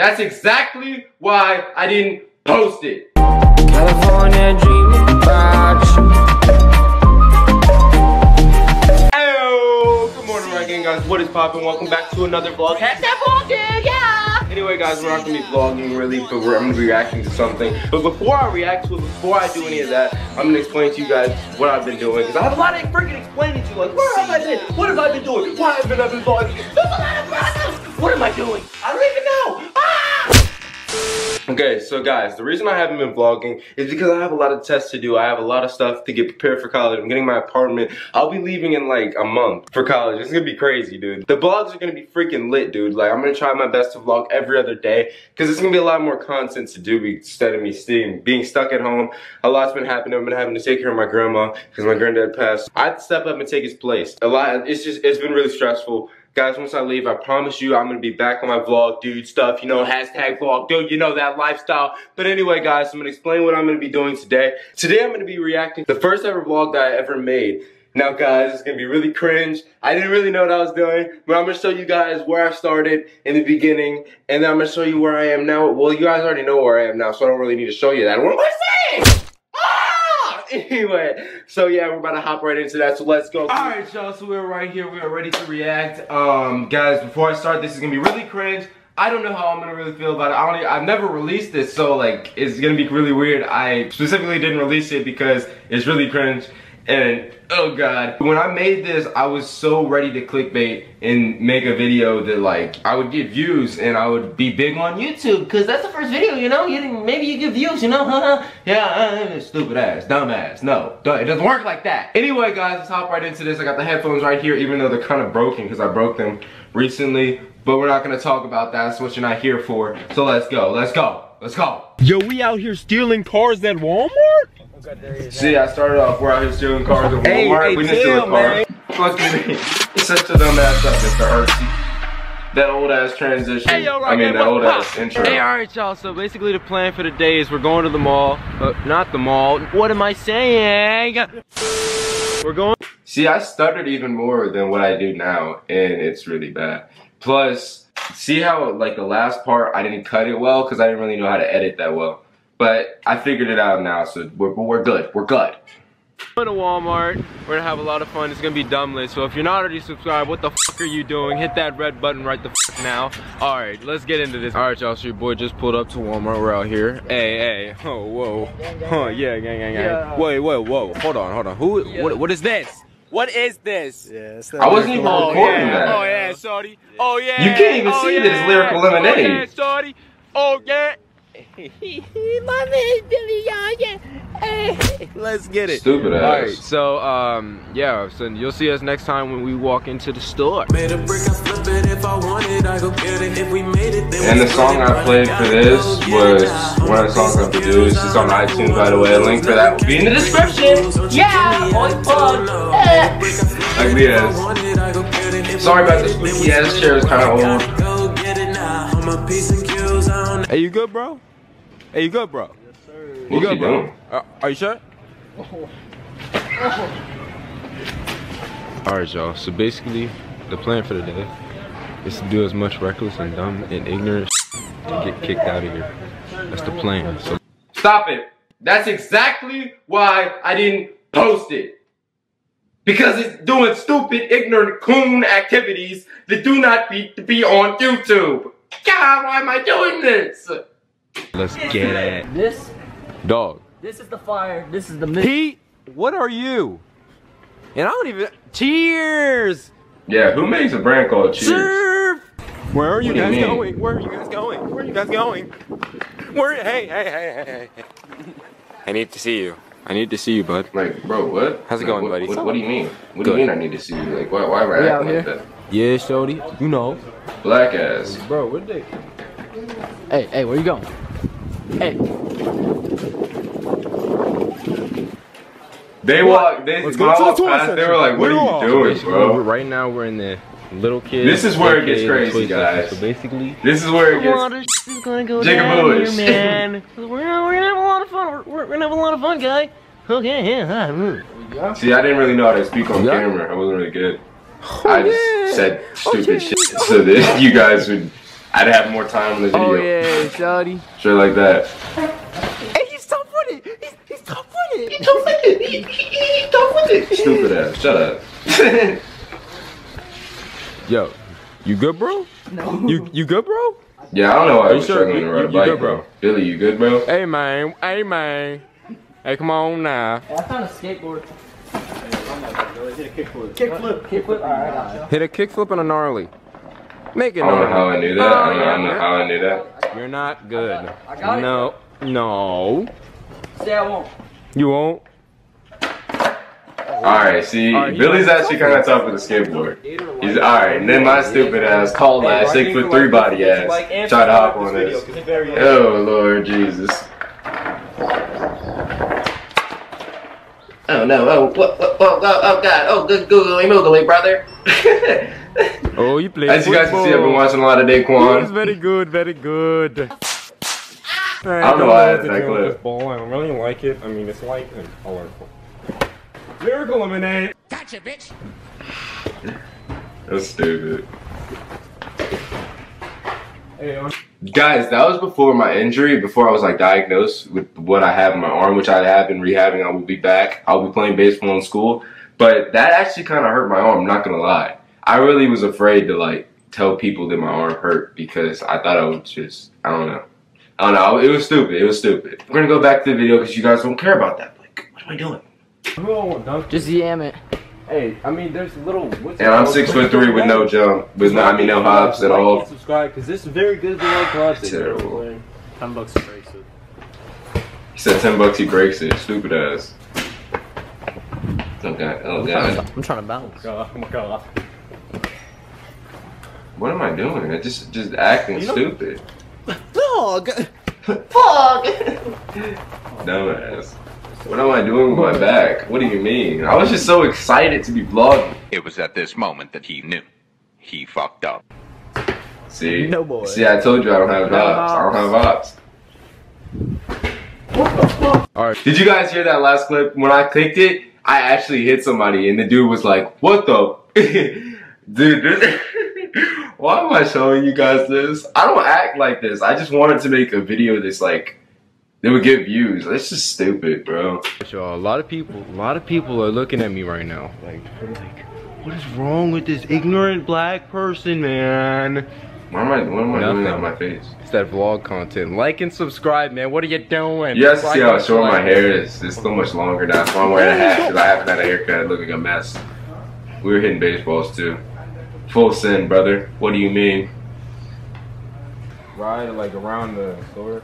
That's exactly why I didn't post it. California dreaming about Hey, good morning, Ry Gang, guys. What is poppin'? Welcome back to another vlog. Hashtag vlogging, yeah! Anyway, guys, we're not gonna be vlogging really, but we're, I'm gonna be reacting to something. But before I react to it, before I do any of that, I'm gonna explain to you guys what I've been doing. Because I have a lot of freaking explaining to you. Like, where have I been? What have I been doing? Why have I been vlogging? There's a lot of process. What am I doing? I don't even know. Okay, so guys, the reason I haven't been vlogging is because I have a lot of tests to do. I have a lot of stuff to get prepared for college. I'm getting my apartment. I'll be leaving in like a month for college. It's gonna be crazy, dude. The vlogs are gonna be freaking lit, dude. Like, I'm gonna try my best to vlog every other day because it's gonna be a lot more content to do instead of me staying, being stuck at home. A lot's been happening. I've been having to take care of my grandma because my granddad passed. I had to step up and take his place. A lot, it's just, it's been really stressful. Guys, once I leave, I promise you I'm gonna be back on my vlog, dude, stuff, you know, hashtag vlog, dude, you know that lifestyle. But anyway, guys, I'm gonna explain what I'm gonna be doing today. Today, I'm gonna be reacting to the first ever vlog that I ever made. Now, guys, it's gonna be really cringe. I didn't really know what I was doing, but I'm gonna show you guys where I started in the beginning, and then I'm gonna show you where I am now. Well, you guys already know where I am now, so I don't really need to show you that. What am I saying? anyway, so yeah, we're about to hop right into that. So let's go. All right, y'all. So we're right here. We are ready to react. Um, guys, before I start, this is gonna be really cringe. I don't know how I'm gonna really feel about it. I don't. I've never released this, so like, it's gonna be really weird. I specifically didn't release it because it's really cringe. And oh god, when I made this, I was so ready to clickbait and make a video that like I would get views and I would be big on YouTube because that's the first video, you know. You maybe you get views, you know. yeah, uh, stupid ass, dumb ass. No, it doesn't work like that. Anyway, guys, let's hop right into this. I got the headphones right here, even though they're kind of broken because I broke them recently. But we're not gonna talk about that. That's what you're not here for. So let's go. Let's go. Let's go. Yo, we out here stealing cars at Walmart? See, I started off where I was stealing cars at Walmart. Hey, hey, we didn't steal a car. Fuck me. Such a dumb ass up, Mr. Hersi. That old ass transition. Hey, yo, I mean, that old ass intro. Hey, alright, y'all. So basically, the plan for the day is we're going to the mall. Uh, not the mall. What am I saying? We're going. See, I stuttered even more than what I do now, and it's really bad. Plus, see how, like, the last part, I didn't cut it well because I didn't really know how to edit that well. But I figured it out now, so we're, we're good. We're good. Going to Walmart. We're gonna have a lot of fun. It's gonna be dumb lit. So if you're not already subscribed, what the fuck are you doing? Hit that red button right the fuck now. All right, let's get into this. All right, y'all. So your boy just pulled up to Walmart. We're out here. Hey, hey. Oh, whoa. Huh? Oh, yeah, gang, gang, gang. Yeah. Wait, wait, whoa. Hold on, hold on. Who? Yeah. What? What is this? What is this? Yeah, I wasn't even oh, recording yeah. that. Oh yeah, shorty. Oh yeah. You can't even oh, see yeah. this lyrical lemonade. Oh yeah, shorty. Oh yeah. My name's Billy Young. Let's get it. Stupid ass. All right, so um, yeah, so you'll see us next time when we walk into the store. And the song I played for this was one of the songs I produced. It's on iTunes, by the way. A link for that will be in the description. Yeah, always plug. Like Leah's. Sorry about the squeaky ass chair. It's kind of old. Hey, you good, bro? Hey, you good, bro? Yes, sir. You What's good, bro? Uh, are you sure? Alright, y'all. So basically, the plan for the day is to do as much reckless and dumb and ignorant to get kicked out of here. That's the plan. So Stop it. That's exactly why I didn't post it. Because it's doing stupid, ignorant, coon activities that do not need to be on YouTube. God, why am I doing this? Let's get it. This. Dog. This is the fire. This is the mist. Pete, what are you? And I don't even. Cheers! Yeah, who makes a brand called Cheers? Surf! Where are you what guys you going? Where are you guys going? Where are you guys going? Where? Hey, hey, hey, hey, hey. I need to see you. I need to see you, bud. Like, bro, what? How's it going, what, buddy? What, what, do you mean? What Good. do you mean I need to see you? Like, why, why am I acting like that? Yeah, Shorty. You know. Black ass. Bro, what they? Hey, hey, where you going? Hey. They walk. They Let's go to the past, They were like, "What are you doing, bro?" Right now, we're in the little kid. This is where it gets crazy, guys. So basically, this is where it gets. Water is gonna go down here, man. we're, we're gonna have a lot of fun. We're, we're, gonna have a lot of fun, guy. Okay, yeah. See, I didn't really know how to speak on camera. I wasn't really good. Oh, I just yeah. said oh, stupid okay. shit so that you guys would I'd have more time in the oh, video. Oh yeah, shawty. Straight like that. Hey, he's tough with it. He's, he's tough with it. He's tough with it. He, he, he's tough with it. Stupid ass. Shut up. Yo, you good, bro? No. You you good, bro? yeah, I don't know why I was sure? struggling to You- ride a you good, bro. bro? Billy, you good, bro? Hey man, hey man. Hey, come on now. I found a skateboard. Hit a kickflip. Kickflip. Kickflip. Alright, I got Hit a kickflip and a gnarly. Make it I don't know how I knew that. Oh, I don't, know- I don't know how I knew that. You're not good. I got it. No, no. Say I won't. You won't. Alright, see, Alright, Billy's likes actually kind of tough with the skateboard. He's alright, and then my stupid ass, tall ass, six foot three body ass, try to hop on this. Oh Lord Jesus. Oh no, oh, whoa, whoa, whoa, oh, oh, oh god, oh good googly moogly, brother. Oh, you play As you guys can see, I've been watching a lot of Daquan. It's very good, very good. I don't know why I had that clip. This ball, I don't really like it. I mean, it's light and colorful. Miracle Lemonade. Gotcha, bitch. That's stupid. Hey, I'm Guys, that was before my injury, before I was like diagnosed with what I have in my arm, which I have been rehabbing. I will be back. I'll be playing baseball in school. But that actually kind of hurt my arm, I'm not gonna lie. I really was afraid to like tell people that my arm hurt because I thought I was just, I don't know. I don't know. It was stupid. It was stupid. We're gonna go back to the video because you guys don't care about that. Like, what am I doing? Just yam it. Hey, I mean, there's little. What's And I'm six foot three with no jump, with no, I mean no hops at all. Subscribe, because this is very good to like clubs. Terrible. Ten bucks to brace it. He said ten bucks he breaks it. Stupid ass. Oh god. Oh god. I'm trying to bounce. Oh my god. What am I doing? I just just acting You know- stupid. Dog. Fuck! Dumbass. What am I doing with my back? What do you mean? I was just so excited to be vlogging. It was at this moment that he knew. He fucked up. See? No boy. See, I told you I don't have No hops. I don't have hops. Alright. Did you guys hear that last clip? When I clicked it, I actually hit somebody and the dude was like, what the? dude, this... Why am I showing you guys this? I don't act like this. I just wanted to make a video that's like, that would get views. It's just stupid, bro. Y'all, a lot of people, a lot of people are looking at me right now. Like, like, what is wrong with this ignorant black person, man? Why am I, what am I doing on my face? It's that vlog content. Like and subscribe, man. What are you doing? You guys see how short my hair is. It's so much longer now. That's why I'm wearing a hat because I haven't had a haircut. I look like a mess. We were hitting baseballs too. Full sin, brother. What do you mean? Ride like around the store.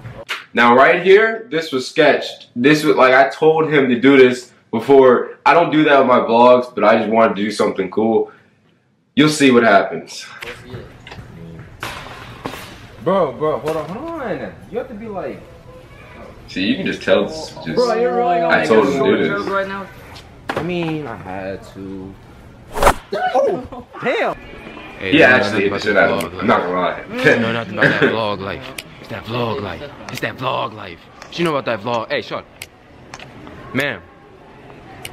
Now, right here, this was sketched. This was like I told him to do this before. I don't do that with my vlogs, but I just wanted to do something cool. You'll see what happens. Bro, bro, hold on, hold on. You have to be like. See, you can just tell. This is just, you're really I told him to do this. right now. I mean, I had to. Oh, Damn. Hey, He no, actually hit nothing the about shit that out of vlog I'm not gonna lie. No, nothing about that vlog life. It's that vlog life. It's that vlog life. She know about that vlog. Hey, shut. Ma'am.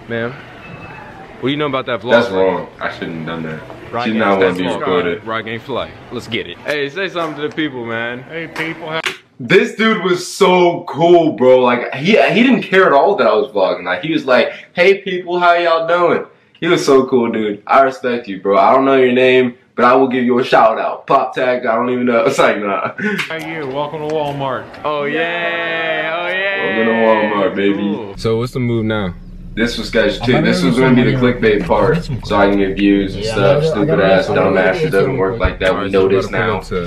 Ma'am. What do you know about that vlog? That's wrong. I shouldn't have done that. Rock She did Gang, not want that's to be vlog. recorded. Rock Gang Flight. Let's get it. Hey, say something to the people, man. Hey, people. This dude was so cool, bro. Like he he didn't care at all that I was vlogging. Like he was like, "Hey people, how y'all doing?" He was so cool, dude. I respect you, bro. I don't know your name, but I will give you a shout out. Pop tag. I don't even know. It's like nah. Hey, you. Welcome to Walmart. Oh yeah, oh yeah. Welcome to Walmart, baby. So what's the move now? This was sketch too. This was gonna be the clickbait part, so I can get views and stuff. Stupid ass, dumb ass. It doesn't work like that. We know this now. To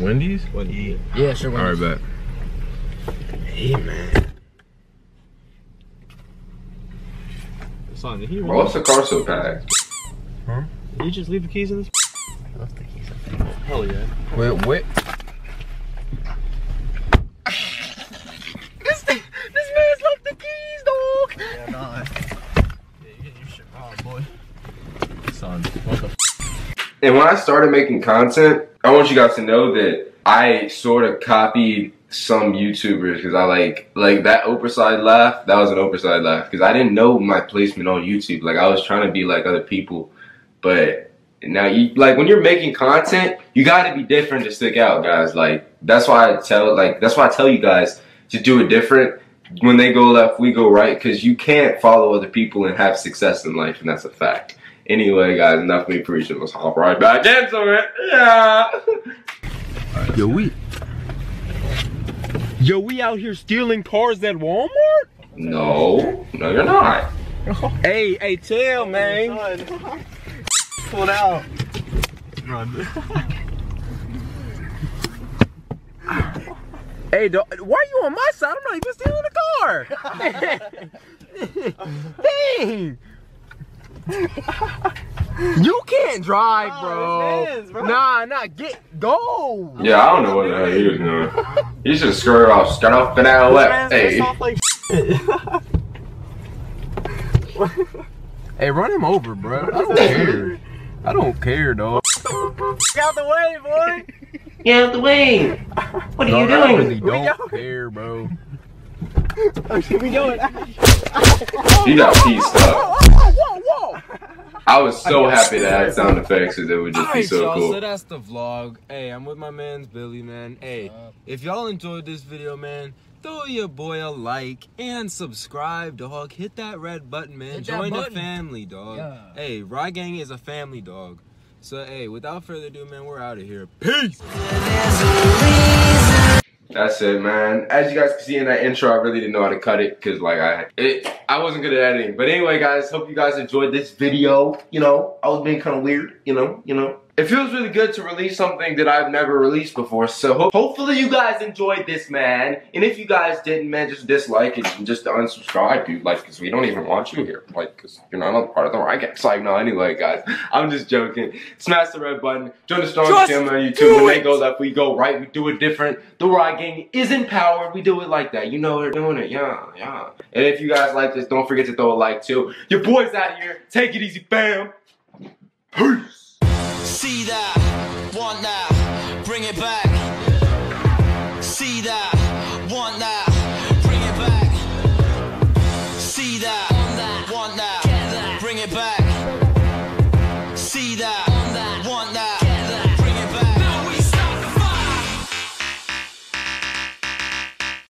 Wendy's. Yeah, sure. All right, bet. Hey man. Son, did he Bro, what's the car so packed? Huh? Did you just leave the keys in this? Hell yeah. Wait, wait. This Son, what the And when I started making content, I want you guys to know that I sort of copied some YouTubers because I like like that oversized laugh. That was an oversized laugh because I didn't know my placement on YouTube. Like I was trying to be like other people, but Now you like when you're making content, you got to be different to stick out, guys. Like that's why I tell like that's why I tell you guys to do it different. When they go left, we go right, because you can't follow other people and have success in life, and that's a fact. Anyway, guys, enough me preaching. Let's hop right back into it. Yeah. Yo, we. Yo, we out here stealing cars at Walmart? No, no, you're not. Hey, hey, chill, man. Pull out. Run. Hey, dog, why are you on my side? I'm not even stealing the car. Dang. You can't drive, oh, bro. it's his, bro. Nah, nah, get go. Yeah, I don't know what the hell he was doing. He should have scurried off, start off and out left. Hey. like Hey, run him over, bro. I don't care. I don't care, dog. Get out the way, boy. Get out the way. What are you Dog, I doing? really don't care, bro. Oh, we doing? He got pieced up. Whoa, whoa, whoa. I was so happy to add sound effects because it would just be Alright, so y'all, cool. so that's the vlog. Hey, I'm with my man's Billy, man. Hey, if y'all enjoyed this video, man, throw your boy a like and subscribe, dog. Hit that red button, man. Hit that Join the family, dog. Yeah. Hey, Ry Gang is a family, dog. So, hey, without further ado, man, we're out of here. Peace. That's it, man. As you guys can see in that intro, I really didn't know how to cut it because, like, I it, I wasn't good at editing. But anyway, guys, hope you guys enjoyed this video. You know, I was being kind of weird. You know, you know. It feels really good to release something that I've never released before. So ho- hopefully you guys enjoyed this, man. And if you guys didn't, man, just dislike it and just unsubscribe, dude. Like, because we don't even want you here. Like, because you're not a part of the Rygang. It's like, no, anyway, guys. I'm just joking. Smash the red button. Join the Just Channel on YouTube. When they it. go left, we go right. We do it different. The Ry Gang is empowered. We do it like that. You know we're doing it. Yeah, yeah. And if you guys like this, don't forget to throw a like too. Your boy's out of here. Take it easy, fam. Peace. See that, want that, bring it back.